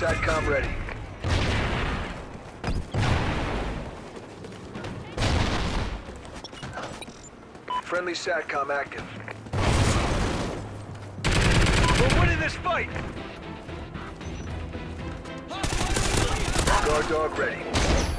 SATCOM ready. Friendly SATCOM active. We're winning this fight! Guard dog ready.